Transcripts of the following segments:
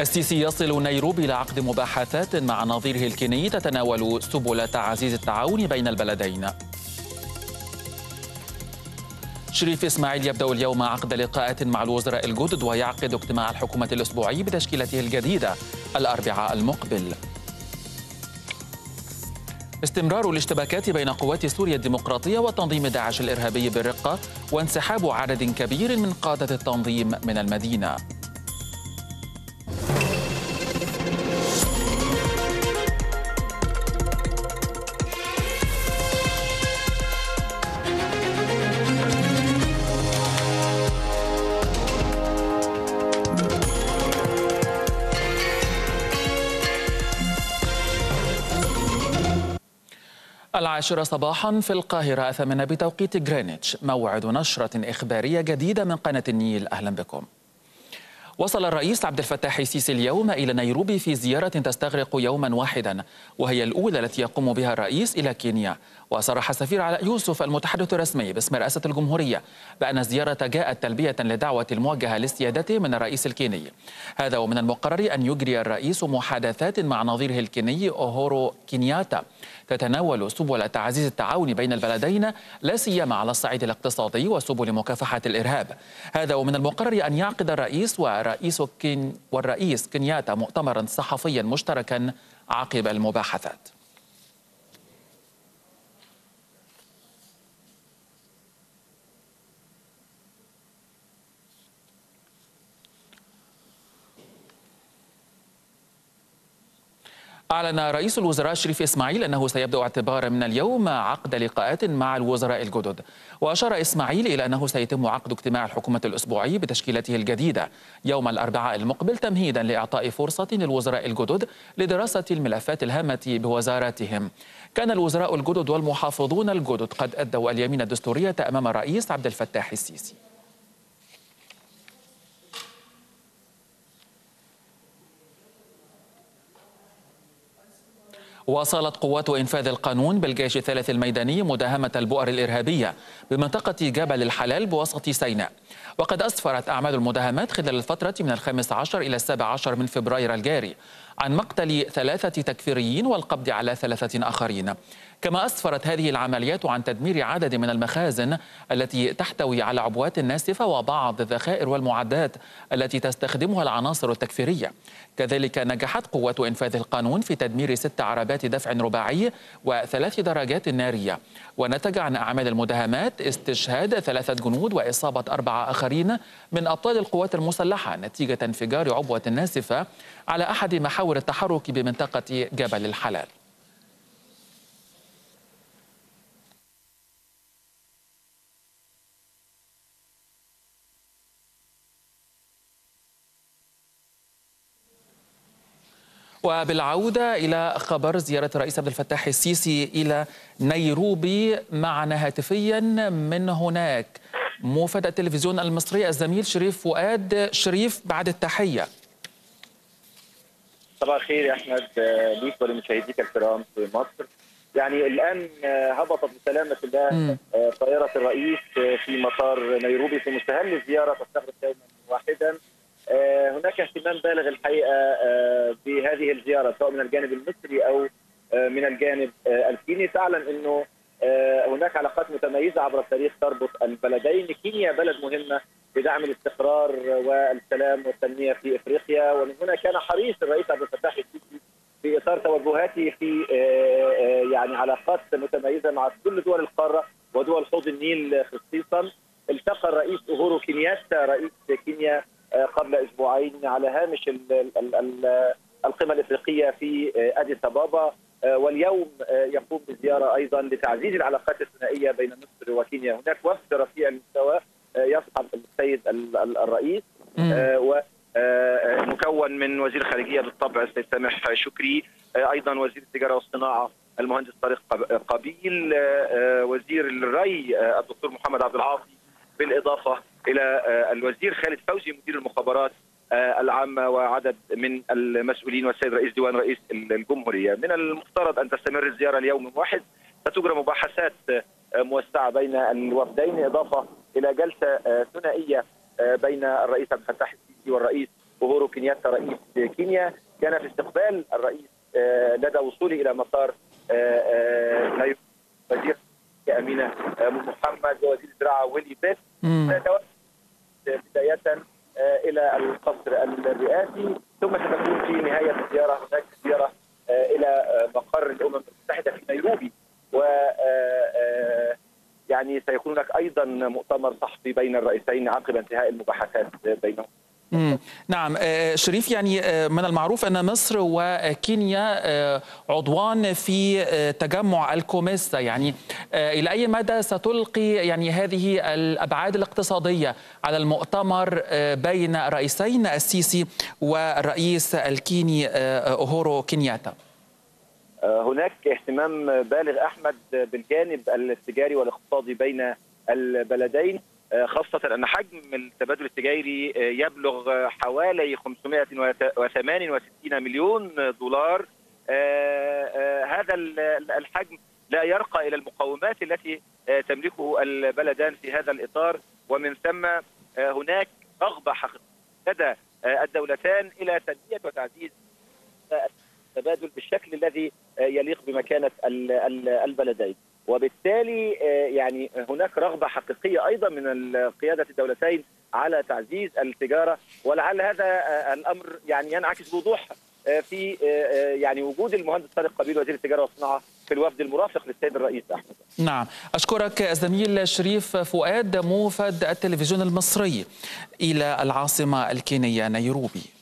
السيسي يصل نيروبي لعقد مباحثات مع نظيره الكيني تتناول سبل تعزيز التعاون بين البلدين. شريف إسماعيل يبدأ اليوم عقد لقاءات مع الوزراء الجدد ويعقد اجتماع الحكومة الأسبوعي بتشكيلته الجديدة الأربعاء المقبل. استمرار الاشتباكات بين قوات سوريا الديمقراطية وتنظيم داعش الإرهابي بالرقة وانسحاب عدد كبير من قادة التنظيم من المدينة. العاشرة صباحا في القاهرة الثامنة بتوقيت غرينتش موعد نشرة إخبارية جديدة من قناة النيل. أهلا بكم. وصل الرئيس عبد الفتاح السيسي اليوم إلى نيروبي في زيارة تستغرق يوما واحدا وهي الأولى التي يقوم بها الرئيس إلى كينيا. وصرح السفير علاء يوسف المتحدث الرسمي باسم رئاسة الجمهورية بأن الزيارة جاءت تلبية لدعوة الموجهة لسيادته من الرئيس الكيني. هذا ومن المقرر أن يجري الرئيس محادثات مع نظيره الكيني أوهورو كينياتا. تتناول سبل تعزيز التعاون بين البلدين لا سيما على الصعيد الاقتصادي وسبل مكافحة الإرهاب. هذا ومن المقرر أن يعقد الرئيس ورئيس كين والرئيس كينياتا مؤتمرا صحفيا مشتركا عقب المباحثات. أعلن رئيس الوزراء شريف إسماعيل أنه سيبدأ اعتبارا من اليوم عقد لقاءات مع الوزراء الجدد. وأشار إسماعيل إلى أنه سيتم عقد اجتماع الحكومة الأسبوعي بتشكيلته الجديدة. يوم الأربعاء المقبل تمهيدا لإعطاء فرصة للوزراء الجدد لدراسة الملفات الهامة بوزاراتهم. كان الوزراء الجدد والمحافظون الجدد قد أدوا اليمين الدستورية أمام الرئيس عبد الفتاح السيسي. واصلت قوات إنفاذ القانون بالجيش الثالث الميداني مداهمة البؤر الإرهابية بمنطقة جبل الحلال بوسط سيناء. وقد أسفرت أعمال المداهمات خلال الفترة من الخامس عشر إلى السابع عشر من فبراير الجاري. عن مقتل ثلاثة تكفيريين والقبض على ثلاثة آخرين. كما أسفرت هذه العمليات عن تدمير عدد من المخازن التي تحتوي على عبوات ناسفة وبعض الذخائر والمعدات التي تستخدمها العناصر التكفيرية. كذلك نجحت قوات إنفاذ القانون في تدمير ست عربات دفع رباعي وثلاث دراجات نارية. ونتج عن أعمال المداهمات استشهاد ثلاثة جنود وإصابة أربعة آخرين من أبطال القوات المسلحة نتيجة انفجار عبوة ناسفة على أحد محاور التحرك بمنطقة جبل الحلال. وبالعودة إلى خبر زيارة الرئيس عبد الفتاح السيسي إلى نيروبي معنا هاتفيا من هناك موفد التلفزيون المصري الزميل شريف فؤاد. شريف بعد التحية. صباح الخير يا أحمد. ليك ولمشاهديك الكرام في مصر. يعني الآن هبطت بسلامة الله طائرة الرئيس في مطار نيروبي في مستهل الزيارة تستغرق يوما واحدا. هناك اهتمام بالغ الحقيقة بهذه الزيارة سواء من الجانب المصري أو من الجانب الكيني. تعلم إنه هناك علاقات متميزة عبر التاريخ تربط البلدين. كينيا بلد مهمة بدعم الاستقرار والسلام والتنمية في إفريقيا. ومن هنا كان حريص الرئيس عبد الفتاح السيسي في اطار توجهاته في يعني علاقات متميزة مع كل دول القارة ودول حوض النيل خصيصا. التقى الرئيس اوهورو كينياتا رئيس كينيا قبل أسبوعين على هامش القمة الإفريقية في أديس أبابا. واليوم يقوم بزيارة أيضا لتعزيز العلاقات الثنائية بين مصر وكينيا، هناك وفد رفيع المستوى يصحب السيد الرئيس ومكون من وزير الخارجية بالطبع السيد سامح شكري، أيضا وزير التجارة والصناعة المهندس طارق قبيل، وزير الري الدكتور محمد عبد العاطي بالإضافة إلى الوزير خالد فوزي مدير المخابرات العامه وعدد من المسؤولين والسيد رئيس ديوان رئيس الجمهورية، من المفترض أن تستمر الزيارة ليوم واحد، ستجرى مباحثات موسعة بين الوفدين إضافة إلى جلسة ثنائية بين الرئيس عبد الفتاح السيسي والرئيس أوهورو كينياتا رئيس كينيا. كان في استقبال الرئيس لدى وصوله إلى مطار وزير أمينة محمد ووزير الزراعة ويلي بيت. بداية إلى القصر الرئاسي. ثم ستكون في نهاية الزيارة هناك زيارة إلى مقر الأمم المتحدة في نيروبي. و يعني سيكون هناك أيضا مؤتمر صحفي بين الرئيسين عقب انتهاء المباحثات بينهم. نعم شريف يعني من المعروف أن مصر وكينيا عضوان في تجمع الكوميسا يعني إلى أي مدى ستلقي يعني هذه الأبعاد الاقتصادية على المؤتمر بين الرئيسين السيسي والرئيس الكيني أوهورو كينياتا؟ هناك اهتمام بالغ أحمد بالجانب التجاري والاقتصادي بين البلدين خاصة أن حجم التبادل التجاري يبلغ حوالي 568 مليون دولار. هذا الحجم لا يرقى إلى المقومات التي تملكه البلدان في هذا الإطار. ومن ثم هناك رغبة حقيقية لدى الدولتان إلى تنمية وتعزيز التبادل بالشكل الذي يليق بمكانة البلدين وبالتالي يعني هناك رغبة حقيقية أيضا من قيادة الدولتين على تعزيز التجارة ولعل هذا الأمر يعني ينعكس بوضوح في يعني وجود المهندس طارق قبيل وزير التجارة والصناعة في الوفد المرافق للسيد الرئيس أحمد. نعم، أشكرك الزميل شريف فؤاد موفد التلفزيون المصري إلى العاصمة الكينية نيروبي.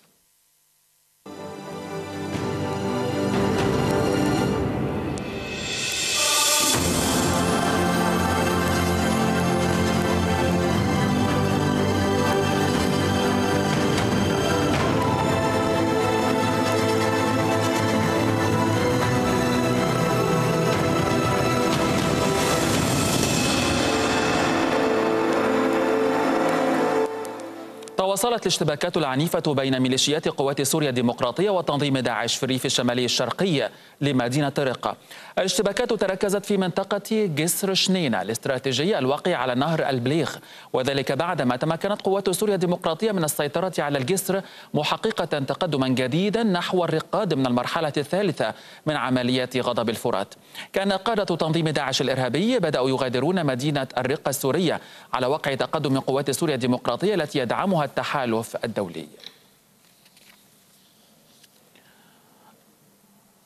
تواصلت الاشتباكات العنيفة بين ميليشيات قوات سوريا الديمقراطية وتنظيم داعش في الريف الشمالي الشرقي لمدينة رقة الاشتباكات تركزت في منطقة جسر شنينة الاستراتيجية الواقع على نهر البليغ وذلك بعدما تمكنت قوات سوريا الديمقراطية من السيطرة على الجسر محققة تقدما جديدا نحو الرقاد من المرحلة الثالثة من عمليات غضب الفرات. كان قادة تنظيم داعش الإرهابي بدأوا يغادرون مدينة الرقة السورية على وقع تقدم قوات سوريا الديمقراطية التي يدعمها التحالف الدولي.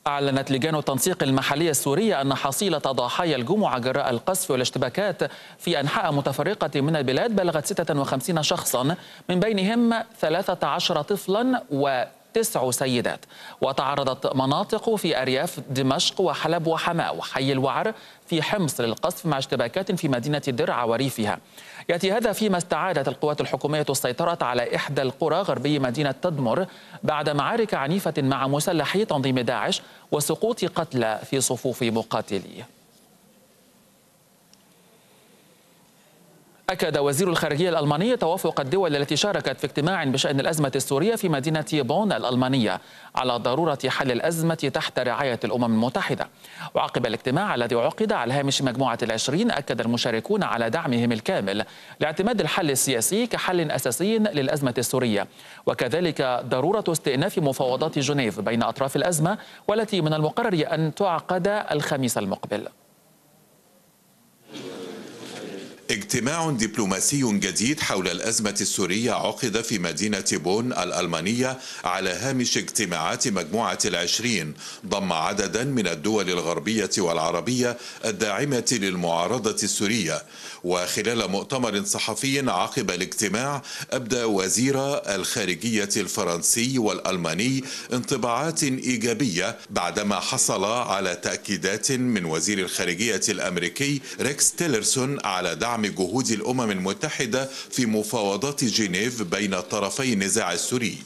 أعلنت لجان التنسيق المحلية السورية أن حصيلة ضحايا الجمعة جراء القصف والاشتباكات في أنحاء متفرقة من البلاد بلغت 56 شخصا من بينهم 13 طفلا و تسع سيدات وتعرضت مناطق في أرياف دمشق وحلب وحماة وحي الوعر في حمص للقصف مع اشتباكات في مدينة درعا وريفها. يأتي هذا فيما استعادت القوات الحكومية السيطرة على إحدى القرى غربي مدينة تدمر بعد معارك عنيفة مع مسلحي تنظيم داعش وسقوط قتلى في صفوف مقاتليه. أكد وزير الخارجية الألماني توافق الدول التي شاركت في اجتماع بشأن الأزمة السورية في مدينة بون الألمانية على ضرورة حل الأزمة تحت رعاية الأمم المتحدة. وعقب الاجتماع الذي عقد على هامش مجموعة العشرين أكد المشاركون على دعمهم الكامل لاعتماد الحل السياسي كحل أساسي للأزمة السورية. وكذلك ضرورة استئناف مفاوضات جنيف بين أطراف الأزمة والتي من المقرر أن تعقد الخميس المقبل. اجتماع دبلوماسي جديد حول الأزمة السورية عقد في مدينة بون الألمانية على هامش اجتماعات مجموعة العشرين. ضم عددا من الدول الغربية والعربية الداعمة للمعارضة السورية. وخلال مؤتمر صحفي عقب الاجتماع أبدى وزير الخارجية الفرنسي والألماني انطباعات إيجابية بعدما حصل على تأكيدات من وزير الخارجية الأمريكي ريكس تيلرسون على دعم جهود الأمم المتحدة في مفاوضات جنيف بين طرفي النزاع السوري.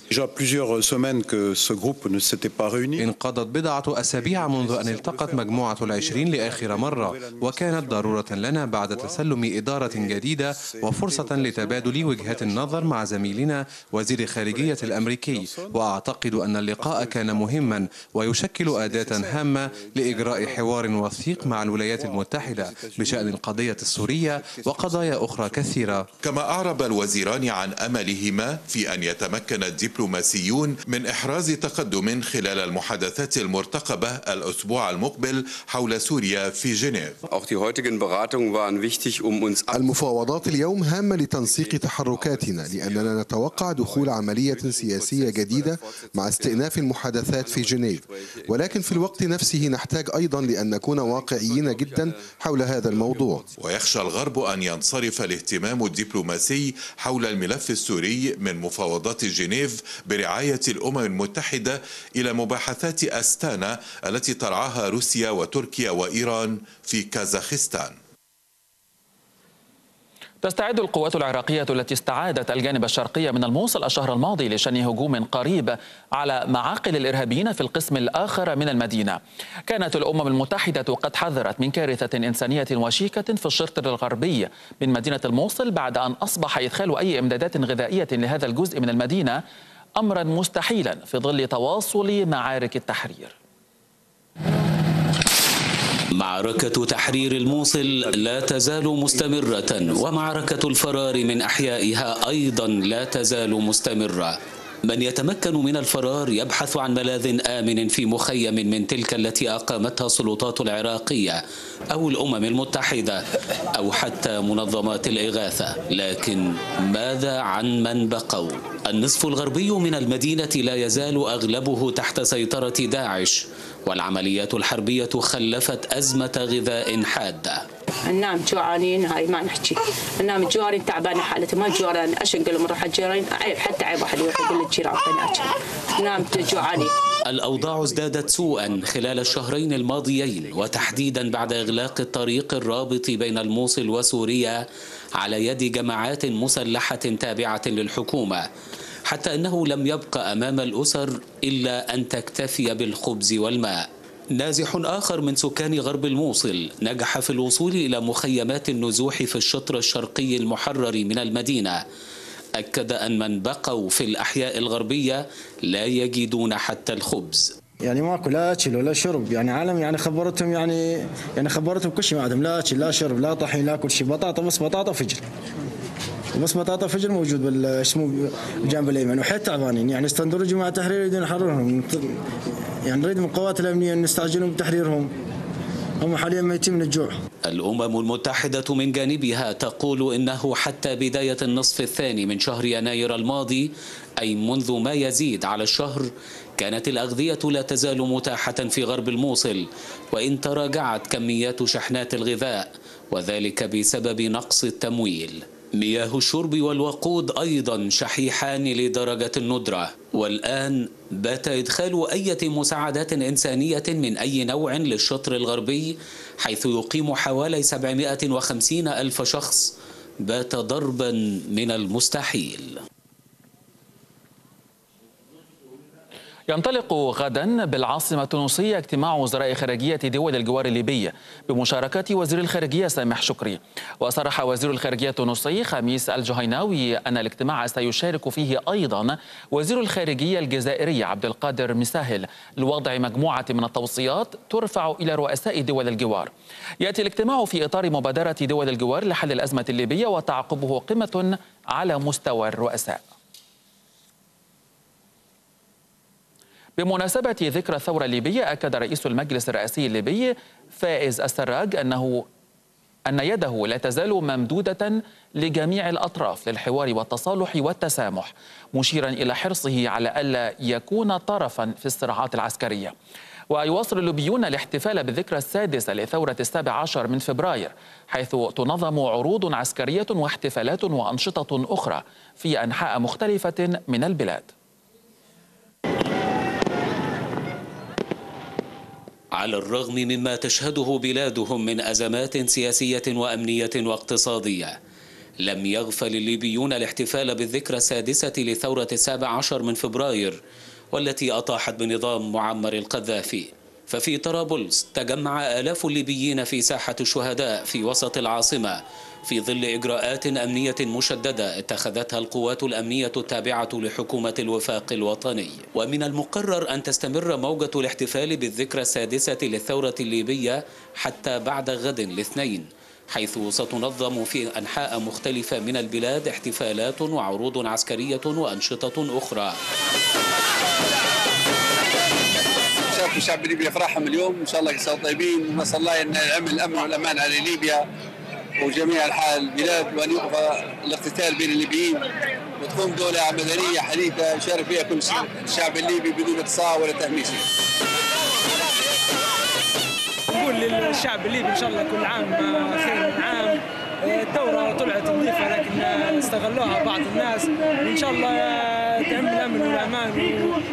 انقضت بضعة أسابيع منذ أن التقت مجموعة العشرين لآخر مرة وكانت ضرورة لنا بعد تسلم إدارة جديدة وفرصة لتبادل وجهات النظر مع زميلنا وزير خارجية الأمريكي. وأعتقد أن اللقاء كان مهما ويشكل أداة هامة لإجراء حوار وثيق مع الولايات المتحدة بشأن القضية السورية وقضايا أخرى كثيرة. كما أعرب الوزيران عن أملهما في أن يتمكن الدبلوماسيون من إحراز تقدم خلال المحادثات المرتقبة الأسبوع المقبل حول سوريا في جنيف. Um المفاوضات اليوم هامة لتنسيق تحركاتنا لأننا نتوقع دخول عملية سياسية جديدة مع استئناف المحادثات في جنيف. ولكن في الوقت نفسه نحتاج أيضا لأن نكون واقعيين جدا حول هذا الموضوع. ويخشى الغرب أن ينصرف الاهتمام الدبلوماسي حول الملف السوري من مفاوضات جنيف برعاية الأمم المتحدة إلى مباحثات أستانا التي ترعاها روسيا وتركيا وإيران في كازاخستان. تستعد القوات العراقية التي استعادت الجانب الشرقي من الموصل الشهر الماضي لشن هجوم قريب على معاقل الإرهابيين في القسم الآخر من المدينة. كانت الأمم المتحدة قد حذرت من كارثة إنسانية وشيكة في الشرق الغربي من مدينة الموصل بعد أن أصبح إدخال أي إمدادات غذائية لهذا الجزء من المدينة أمرا مستحيلا في ظل تواصل معارك التحرير. معركة تحرير الموصل لا تزال مستمرة ومعركة الفرار من أحيائها أيضا لا تزال مستمرة. من يتمكن من الفرار يبحث عن ملاذ آمن في مخيم من تلك التي أقامتها السلطات العراقية أو الأمم المتحدة أو حتى منظمات الإغاثة لكن ماذا عن من بقوا؟ النصف الغربي من المدينة لا يزال أغلبه تحت سيطرة داعش والعمليات الحربية خلفت أزمة غذاء حادة ننام جوعانين. هاي ما نحكي. ننام جوعانين تعبانة حالتي ما جوعان. اشق لهم روح الجيران عيب حتى عيب واحد يروح يقول للجيران نام جوعانين. الأوضاع ازدادت سوءا خلال الشهرين الماضيين وتحديدا بعد إغلاق الطريق الرابط بين الموصل وسوريا على يد جماعات مسلحة تابعة للحكومة. حتى أنه لم يبقى أمام الأسر إلا أن تكتفي بالخبز والماء. نازح آخر من سكان غرب الموصل. نجح في الوصول إلى مخيمات النزوح في الشطر الشرقي المحرر من المدينة. أكد أن من بقوا في الأحياء الغربية لا يجدون حتى الخبز. يعني ماكو لا أكل ولا شرب. يعني عالم يعني خبرتهم يعني يعني خبرتهم كل شيء ما عندهم. لا أكل لا شرب لا طحين لا كل شيء. بطاطا بس بطاطا فجر بس بطاطا فجر موجود بال اسمه بالجانب الايمن وحيل تعبانين. يعني استندروا جماعة تحرير يريدون يحررهم. يعني نريد من القوات الأمنية أن نستعجلهم بتحريرهم. هم حاليا ميتين من الجوع. الأمم المتحدة من جانبها تقول إنه حتى بداية النصف الثاني من شهر يناير الماضي أي منذ ما يزيد على الشهر كانت الأغذية لا تزال متاحة في غرب الموصل وإن تراجعت كميات شحنات الغذاء وذلك بسبب نقص التمويل. مياه الشرب والوقود أيضا شحيحان لدرجة الندرة. والآن بات إدخال أي مساعدات إنسانية من أي نوع للشطر الغربي حيث يقيم حوالي 750 ألف شخص. بات ضربا من المستحيل. ينطلق غدا بالعاصمة التونسية اجتماع وزراء خارجية دول الجوار الليبية بمشاركة وزير الخارجية سامح شكري. وصرح وزير الخارجية التونسي خميس الجهيناوي أن الاجتماع سيشارك فيه أيضا وزير الخارجية الجزائري عبد القادر مساهل. لوضع مجموعة من التوصيات ترفع إلى رؤساء دول الجوار. يأتي الاجتماع في إطار مبادرة دول الجوار لحل الأزمة الليبية وتعقبه قمة على مستوى الرؤساء. بمناسبة ذكرى الثورة الليبية أكد رئيس المجلس الرئاسي الليبي فائز السراج أنه أن يده لا تزال ممدودة لجميع الأطراف للحوار والتصالح والتسامح مشيرا إلى حرصه على ألا يكون طرفا في الصراعات العسكرية. ويواصل الليبيون الاحتفال بالذكرى السادسة لثورة السابع عشر من فبراير حيث تنظم عروض عسكرية واحتفالات وأنشطة أخرى في أنحاء مختلفة من البلاد. على الرغم مما تشهده بلادهم من أزمات سياسية وأمنية واقتصادية. لم يغفل الليبيون الاحتفال بالذكرى السادسة لثورة السابع عشر من فبراير والتي أطاحت بنظام معمر القذافي. ففي طرابلس تجمع آلاف الليبيين في ساحة الشهداء في وسط العاصمة. في ظل إجراءات أمنية مشددة اتخذتها القوات الأمنية التابعة لحكومة الوفاق الوطني. ومن المقرر أن تستمر موجة الاحتفال بالذكرى السادسة للثورة الليبية حتى بعد غد الاثنين حيث ستنظم في أنحاء مختلفة من البلاد احتفالات وعروض عسكرية وأنشطة أخرى. الشعب الليبي افراحهم اليوم. إن شاء الله يصيروا طيبين. ونسال الله أن يعم الأمن والأمان على ليبيا وجميع انحاء البلاد وأن يوقف الاقتتال بين الليبيين وتقوم دولة مدنية حديثة يشارك فيها كل الشعب الليبي بدون اقصاء ولا تهميش. نقول للشعب الليبي إن شاء الله كل عام خير من عام. الدورة طلعت نظيفة لكن استغلوها بعض الناس. وإن شاء الله تعم الأمن والأمان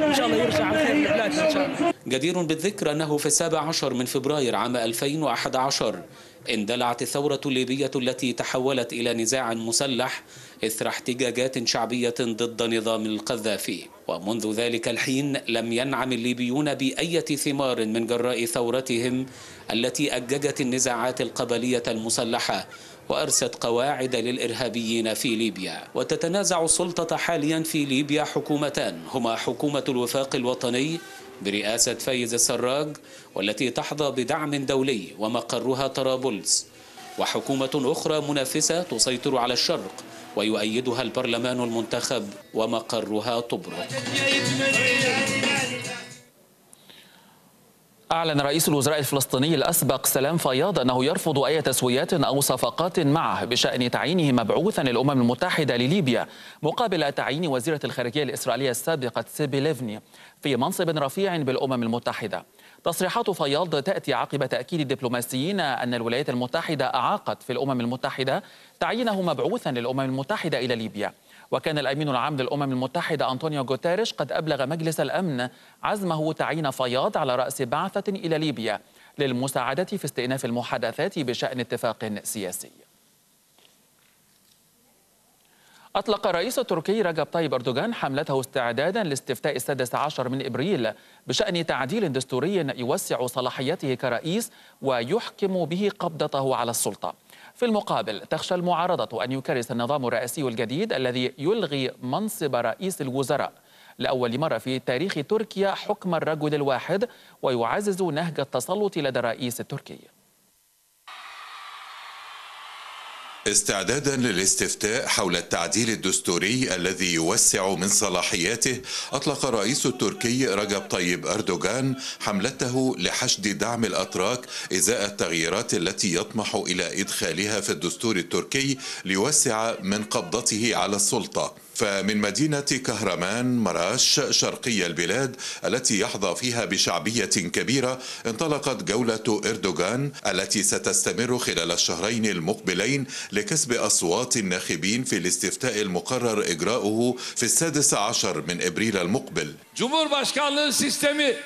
وإن شاء الله يرجع على خير لبلادنا إن شاء الله. جدير بالذكر أنه في السابع عشر من فبراير عام 2011 اندلعت الثورة الليبية التي تحولت إلى نزاع مسلح إثر احتجاجات شعبية ضد نظام القذافي. ومنذ ذلك الحين لم ينعم الليبيون بأية ثمار من جراء ثورتهم التي أججت النزاعات القبلية المسلحة. وأرست قواعد للإرهابيين في ليبيا. وتتنازع السلطة حاليا في ليبيا حكومتان. هما حكومة الوفاق الوطني برئاسة فايز السراج والتي تحظى بدعم دولي ومقرها طرابلس. وحكومة أخرى منافسة تسيطر على الشرق ويؤيدها البرلمان المنتخب ومقرها طبرق. أعلن رئيس الوزراء الفلسطيني الأسبق سلام فياض أنه يرفض أي تسويات أو صفقات معه بشأن تعيينه مبعوثا للأمم المتحدة لليبيا مقابل تعيين وزيرة الخارجية الإسرائيلية السابقة سيبي ليفني في منصب رفيع بالأمم المتحدة. تصريحات فياض تأتي عقب تأكيد الدبلوماسيين أن الولايات المتحدة أعاقت في الأمم المتحدة تعيينه مبعوثا للأمم المتحدة إلى ليبيا. وكان الأمين العام للأمم المتحدة أنطونيو غوتيريش قد أبلغ مجلس الأمن عزمه تعيين فياض على رأس بعثة إلى ليبيا للمساعدة في استئناف المحادثات بشأن اتفاق سياسي. أطلق الرئيس التركي رجب طيب أردوغان حملته استعدادا لاستفتاء السادس عشر من إبريل بشأن تعديل دستوري يوسع صلاحياته كرئيس ويحكم به قبضته على السلطة. في المقابل تخشى المعارضة أن يكرس النظام الرئاسي الجديد الذي يلغي منصب رئيس الوزراء لأول مرة في تاريخ تركيا حكم الرجل الواحد ويعزز نهج التسلط لدى الرئيس التركي. استعدادا للاستفتاء حول التعديل الدستوري الذي يوسع من صلاحياته أطلق الرئيس التركي رجب طيب أردوغان حملته لحشد دعم الأتراك إزاء التغييرات التي يطمح إلى إدخالها في الدستور التركي ليوسع من قبضته على السلطة. فمن مدينة كهرمان مراش شرقي البلاد التي يحظى فيها بشعبية كبيرة انطلقت جولة إردوغان التي ستستمر خلال الشهرين المقبلين لكسب أصوات الناخبين في الاستفتاء المقرر إجراؤه في السادس عشر من إبريل المقبل. Cumhurbaşkanlığı sistemi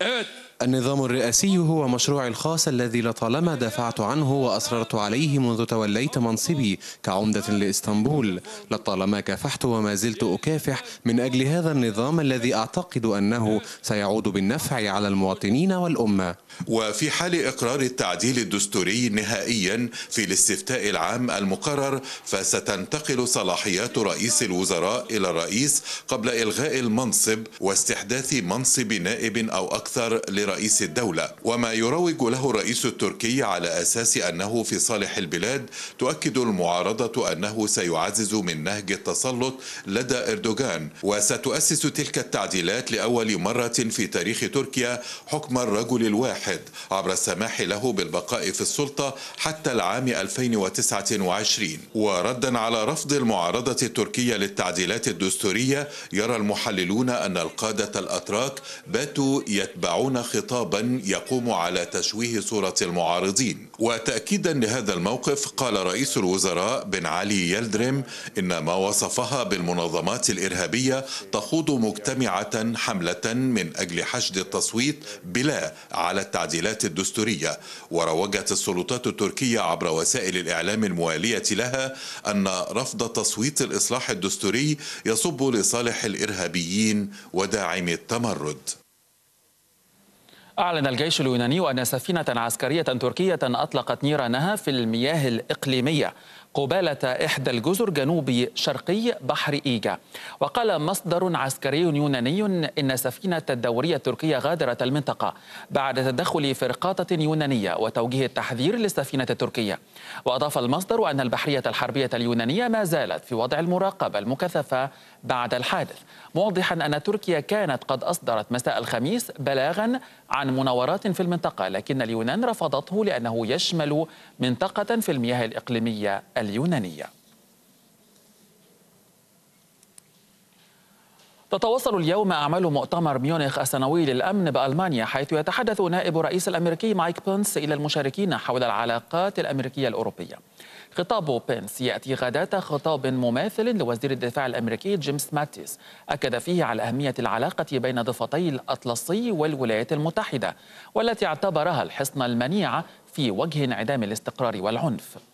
evet النظام الرئاسي هو مشروعي الخاص الذي لطالما دافعت عنه وأصررت عليه منذ توليت منصبي كعمدة لإسطنبول. لطالما كافحت وما زلت أكافح من أجل هذا النظام الذي أعتقد أنه سيعود بالنفع على المواطنين والأمة. وفي حال إقرار التعديل الدستوري نهائيا في الاستفتاء العام المقرر فستنتقل صلاحيات رئيس الوزراء إلى الرئيس قبل إلغاء المنصب واستحداث منصب نائب أو أكثر لرئيس الدولة وما يروج له الرئيس التركي على أساس أنه في صالح البلاد تؤكد المعارضة أنه سيعزز من نهج التسلط لدى إردوغان. وستؤسس تلك التعديلات لأول مرة في تاريخ تركيا حكم الرجل الواحد عبر السماح له بالبقاء في السلطة حتى العام 2029 وردا على رفض المعارضة التركية للتعديلات الدستورية يرى المحللون أن القادة الأتراك باتوا يتبعون خطابا يقوم على تشويه صورة المعارضين. وتأكيدا لهذا الموقف قال رئيس الوزراء بن علي يلدرم إن ما وصفها بالمنظمات الإرهابية تخوض مجتمعة حملة من أجل حشد التصويت بلا على التعديلات الدستورية. وروجت السلطات التركية عبر وسائل الإعلام الموالية لها أن رفض تصويت الإصلاح الدستوري يصب لصالح الإرهابيين وداعمي التمرد. أعلن الجيش اليوناني أن سفينة عسكرية تركية أطلقت نيرانها في المياه الإقليمية قبالة إحدى الجزر جنوب شرقي بحر إيجا. وقال مصدر عسكري يوناني إن سفينة الدورية التركية غادرت المنطقة بعد تدخل فرقاطة يونانية وتوجيه التحذير للسفينة التركية. وأضاف المصدر أن البحرية الحربية اليونانية ما زالت في وضع المراقبة المكثفة بعد الحادث. موضحا أن تركيا كانت قد أصدرت مساء الخميس بلاغا عن مناورات في المنطقة لكن اليونان رفضته لأنه يشمل منطقة في المياه الإقليمية اليونانية. تتواصل اليوم أعمال مؤتمر ميونخ السنوي للأمن بألمانيا حيث يتحدث نائب الرئيس الأمريكي مايك بنس إلى المشاركين حول العلاقات الأمريكية الأوروبية. خطاب بينس يأتي غداة خطاب مماثل لوزير الدفاع الأمريكي جيمس ماتيس أكد فيه على أهمية العلاقة بين ضفتي الأطلسي والولايات المتحدة والتي اعتبرها الحصن المنيع في وجه انعدام الاستقرار والعنف.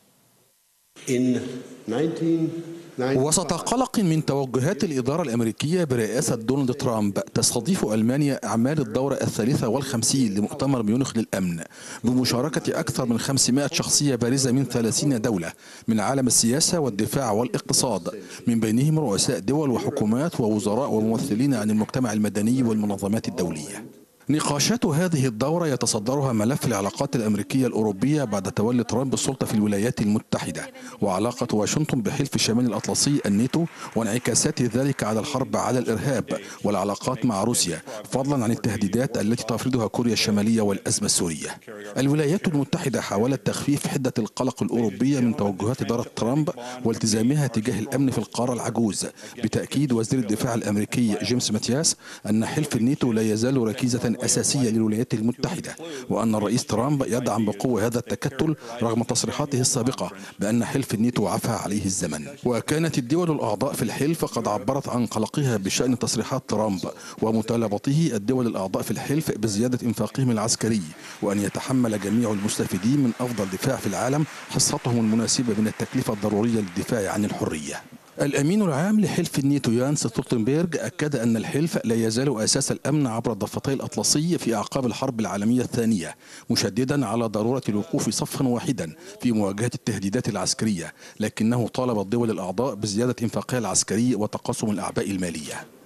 وسط قلق من توجهات الإدارة الأمريكية برئاسة دونالد ترامب تستضيف ألمانيا أعمال الدورة الثالثة والخمسين لمؤتمر ميونخ للأمن بمشاركة أكثر من 500 شخصية بارزة من 30 دولة من عالم السياسة والدفاع والاقتصاد من بينهم رؤساء دول وحكومات ووزراء وممثلين عن المجتمع المدني والمنظمات الدولية. نقاشات هذه الدورة يتصدرها ملف العلاقات الأمريكية الأوروبية بعد تولي ترامب السلطة في الولايات المتحدة. وعلاقة واشنطن بحلف شمال الأطلسي الناتو وانعكاسات ذلك على الحرب على الإرهاب والعلاقات مع روسيا فضلا عن التهديدات التي تفرضها كوريا الشمالية والأزمة السورية. الولايات المتحدة حاولت تخفيف حدة القلق الأوروبية من توجهات إدارة ترامب والتزامها تجاه الأمن في القارة العجوز بتأكيد وزير الدفاع الأمريكي جيمس ماتياس أن حلف الناتو لا يزال ركيزة أساسية للولايات المتحدة وأن الرئيس ترامب يدعم بقوة هذا التكتل رغم تصريحاته السابقة بأن حلف الناتو عفى عليه الزمن. وكانت الدول الأعضاء في الحلف قد عبرت عن قلقها بشأن تصريحات ترامب ومطالبته الدول الأعضاء في الحلف بزيادة إنفاقهم العسكري وأن يتحمل جميع المستفيدين من أفضل دفاع في العالم حصتهم المناسبة من التكلفة الضرورية للدفاع عن الحرية. الأمين العام لحلف الناتو يانس ستولتنبرغ أكد أن الحلف لا يزال أساس الأمن عبر الضفتي الأطلسي في أعقاب الحرب العالمية الثانية مشددا على ضرورة الوقوف صفا واحدا في مواجهة التهديدات العسكرية لكنه طالب الدول الأعضاء بزيادة إنفاقها العسكري وتقاسم الأعباء المالية.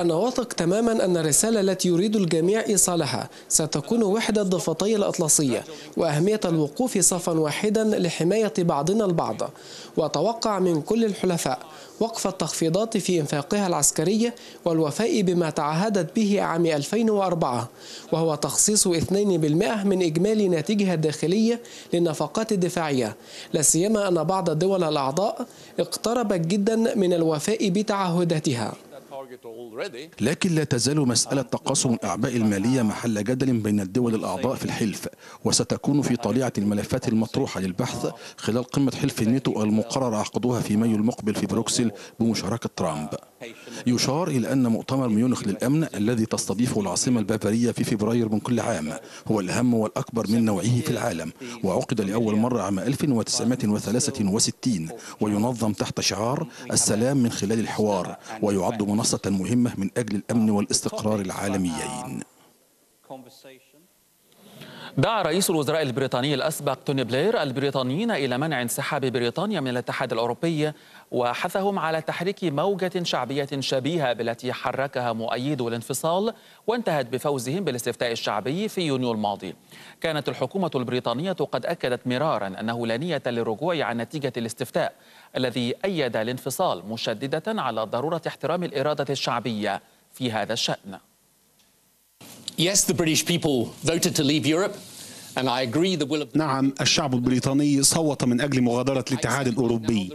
أنا واثق تماما أن الرسالة التي يريد الجميع إيصالها ستكون وحدة ضفتي الأطلسية وأهمية الوقوف صفا واحدا لحماية بعضنا البعض. وأتوقع من كل الحلفاء وقف التخفيضات في إنفاقها العسكرية والوفاء بما تعهدت به عام 2004 وهو تخصيص 2% من إجمالي ناتجها الداخلية للنفقات الدفاعية لا سيما أن بعض الدول الأعضاء اقتربت جدا من الوفاء بتعهداتها. لكن لا تزال مسألة تقاسم الأعباء المالية محل جدل بين الدول الأعضاء في الحلف وستكون في طليعة الملفات المطروحة للبحث خلال قمة حلف الناتو المقرر عقدها في مايو المقبل في بروكسل بمشاركة ترامب. يشار إلى أن مؤتمر ميونخ للأمن الذي تستضيفه العاصمة البافارية في فبراير من كل عام هو الأهم والأكبر من نوعه في العالم وعقد لأول مرة عام 1963 وينظم تحت شعار السلام من خلال الحوار ويعد منصة مهمة من أجل الأمن والاستقرار العالميين. دعا رئيس الوزراء البريطاني الأسبق توني بلير البريطانيين إلى منع انسحاب بريطانيا من الاتحاد الأوروبي وحثهم على تحريك موجة شعبية شبيهة بالتي حركها مؤيدو الانفصال وانتهت بفوزهم بالاستفتاء الشعبي في يونيو الماضي كانت الحكومة البريطانية قد أكدت مرارا أنه لا نية للرجوع عن نتيجة الاستفتاء الذي أيد الانفصال مشددة على ضرورة احترام الإرادة الشعبية في هذا الشأن Yes, the British people voted to leave Europe. نعم الشعب البريطاني صوت من أجل مغادرة الاتحاد الأوروبي.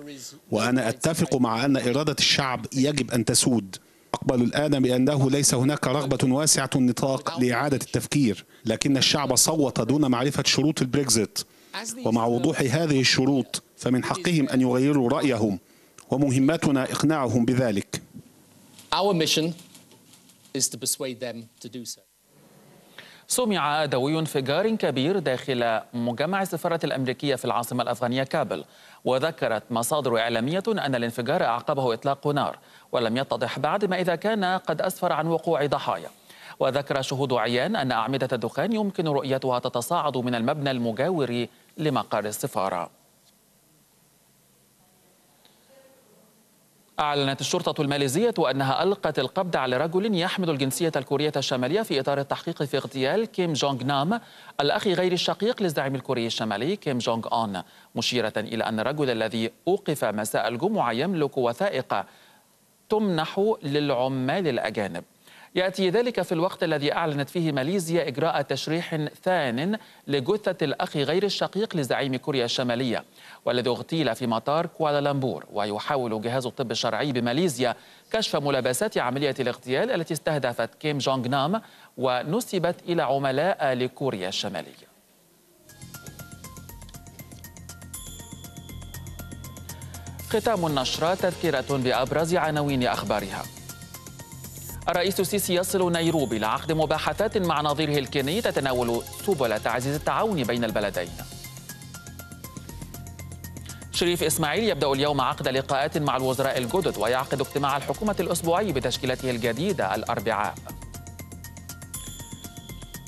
وأنا أتفق مع أن إرادة الشعب يجب أن تسود. أقبل الآن بأنه ليس هناك رغبة واسعة النطاق لإعادة التفكير لكن الشعب صوت دون معرفة شروط البريكزيت. ومع وضوح هذه الشروط فمن حقهم أن يغيروا رأيهم ومهمتنا إقناعهم بذلك. Our mission is to persuade them to do so. سمع دوي انفجار كبير داخل مجمع السفارة الأمريكية في العاصمة الأفغانية كابل وذكرت مصادر إعلامية أن الانفجار أعقبه إطلاق نار ولم يتضح بعد ما إذا كان قد أسفر عن وقوع ضحايا. وذكر شهود عيان أن أعمدة الدخان يمكن رؤيتها تتصاعد من المبنى المجاور لمقر السفارة. أعلنت الشرطة الماليزية أنها ألقت القبض على رجل يحمل الجنسية الكورية الشمالية في إطار التحقيق في اغتيال كيم جونغ نام الأخ غير الشقيق للزعيم الكوري الشمالي كيم جونغ أون مشيرة إلى أن الرجل الذي أوقف مساء الجمعة يملك وثائق تمنح للعمال الأجانب. يأتي ذلك في الوقت الذي أعلنت فيه ماليزيا إجراء تشريح ثان لجثة الأخ غير الشقيق لزعيم كوريا الشمالية والذي اغتيل في مطار كوالالمبور ويحاول جهاز الطب الشرعي بماليزيا كشف ملابسات عملية الاغتيال التي استهدفت كيم جونغ نام ونسبت إلى عملاء لكوريا الشمالية. ختام النشرة تذكرة بأبرز عناوين أخبارها. الرئيس السيسي يصل نيروبي لعقد مباحثات مع نظيره الكيني تتناول سبل تعزيز التعاون بين البلدين. شريف إسماعيل يبدأ اليوم عقد لقاءات مع الوزراء الجدد ويعقد اجتماع الحكومة الأسبوعي بتشكيلته الجديدة الأربعاء.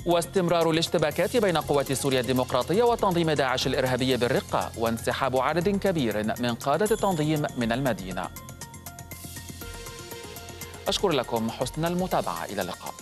واستمرار الاشتباكات بين قوات سوريا الديمقراطية وتنظيم داعش الإرهابي بالرقة وانسحاب عدد كبير من قادة التنظيم من المدينة. أشكر لكم حسن المتابعة إلى اللقاء.